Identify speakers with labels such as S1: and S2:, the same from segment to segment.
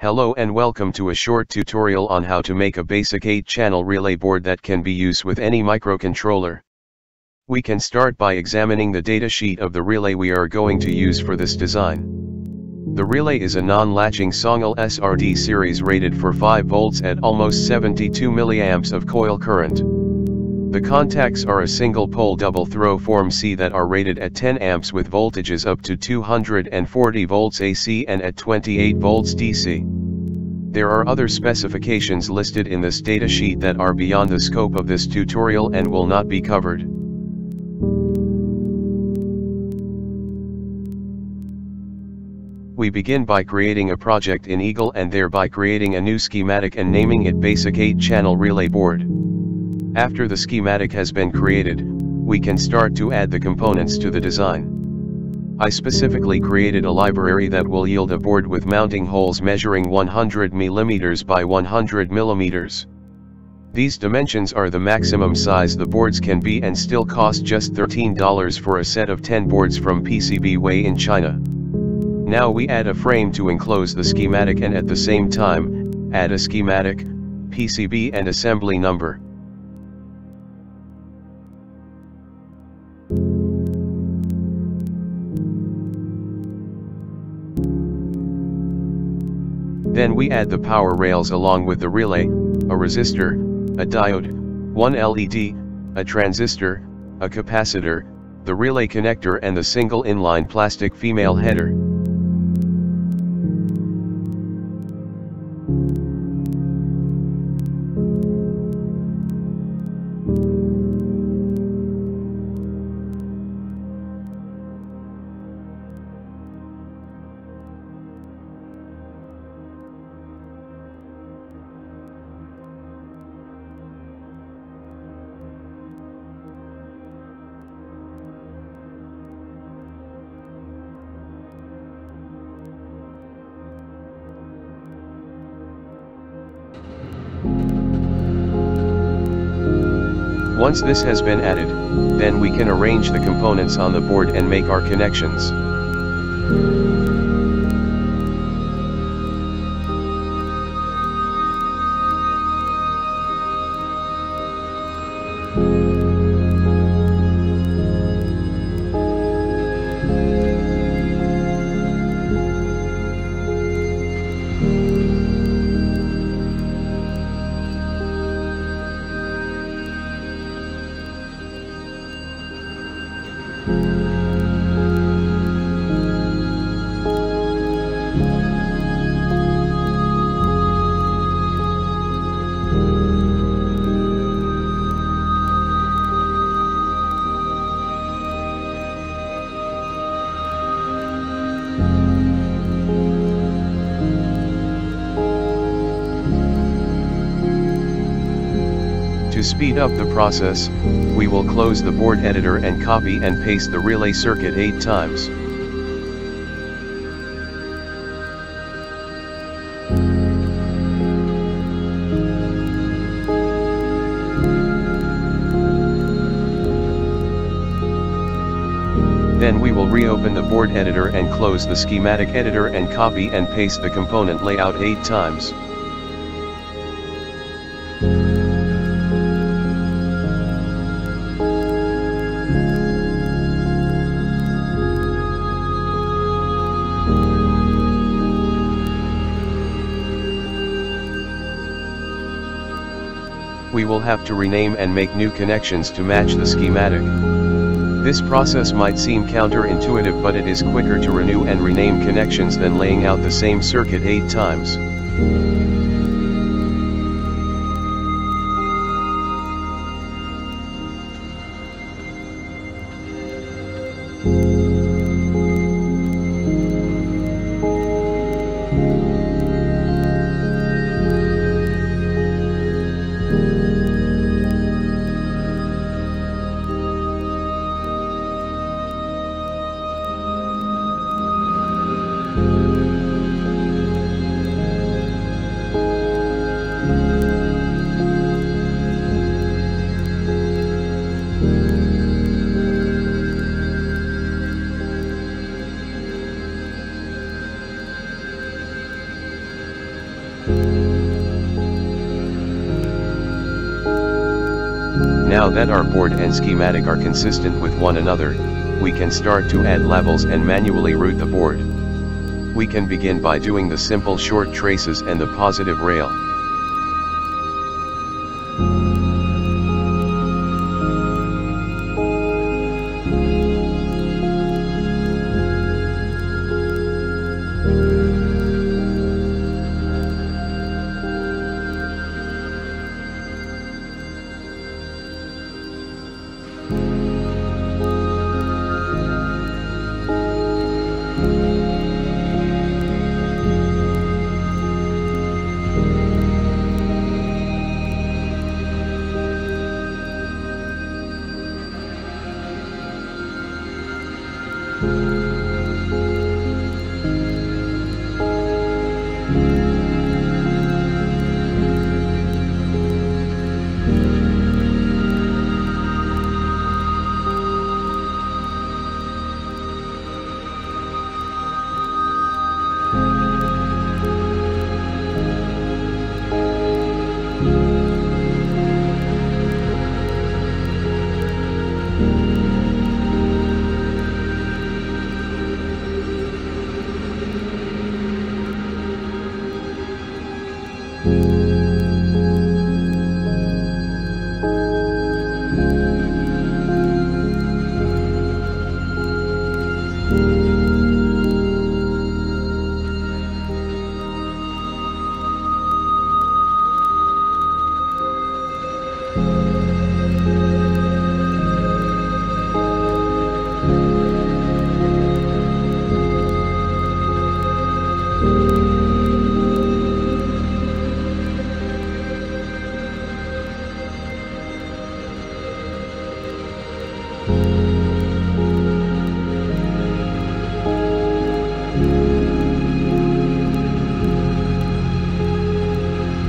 S1: Hello and welcome to a short tutorial on how to make a basic 8-channel relay board that can be used with any microcontroller. We can start by examining the datasheet of the relay we are going to use for this design. The relay is a non-latching Songle SRD series rated for 5 volts at almost 72 mA of coil current. The contacts are a single pole double throw form C that are rated at 10 amps with voltages up to 240 volts AC and at 28 volts DC. There are other specifications listed in this datasheet that are beyond the scope of this tutorial and will not be covered. We begin by creating a project in Eagle and thereby creating a new schematic and naming it Basic 8-Channel Relay Board. After the schematic has been created, we can start to add the components to the design. I specifically created a library that will yield a board with mounting holes measuring 100 mm by 100 mm. These dimensions are the maximum size the boards can be and still cost just $13 for a set of 10 boards from PCBWay in China. Now we add a frame to enclose the schematic and at the same time, add a schematic, PCB and assembly number. Then we add the power rails along with the relay, a resistor, a diode, one LED, a transistor, a capacitor, the relay connector and the single inline plastic female header. Once this has been added, then we can arrange the components on the board and make our connections. To speed up the process, we will close the board editor and copy and paste the relay circuit 8 times. Then we will reopen the board editor and close the schematic editor and copy and paste the component layout 8 times. We will have to rename and make new connections to match the schematic. This process might seem counterintuitive but it is quicker to renew and rename connections than laying out the same circuit 8 times. Now that our board and schematic are consistent with one another, we can start to add levels and manually route the board. We can begin by doing the simple short traces and the positive rail.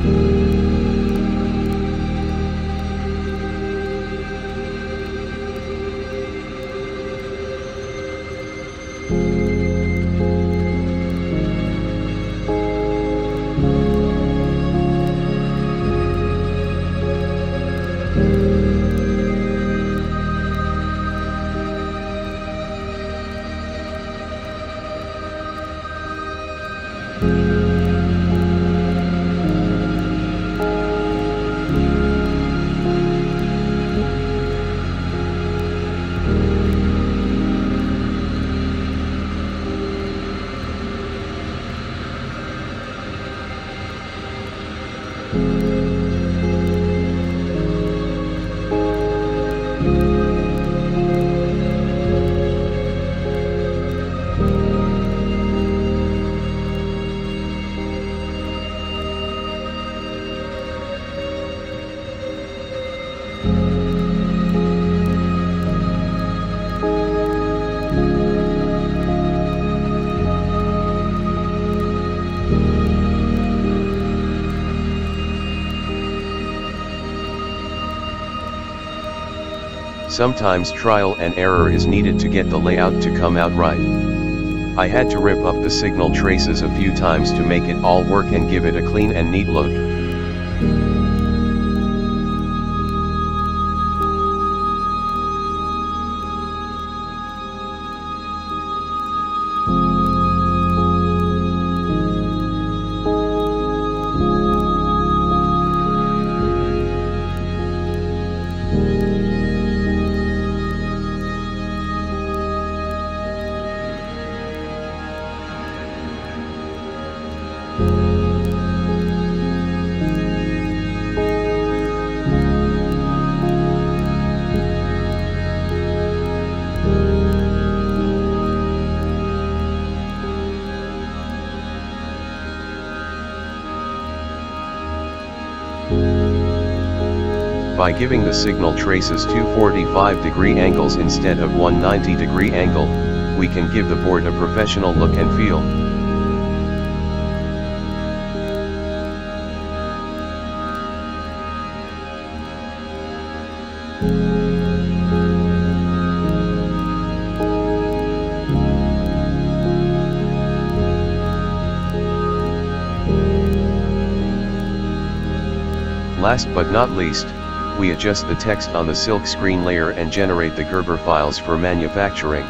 S1: Thank you. Sometimes trial and error is needed to get the layout to come out right. I had to rip up the signal traces a few times to make it all work and give it a clean and neat look. By giving the signal traces two 45 degree angles instead of one 90 degree angle, we can give the board a professional look and feel. Last but not least, we adjust the text on the silk screen layer and generate the Gerber files for manufacturing.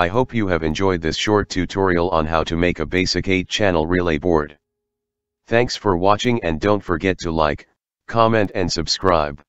S1: I hope you have enjoyed this short tutorial on how to make a basic 8-channel relay board. Thanks for watching and don't forget to like, comment and subscribe.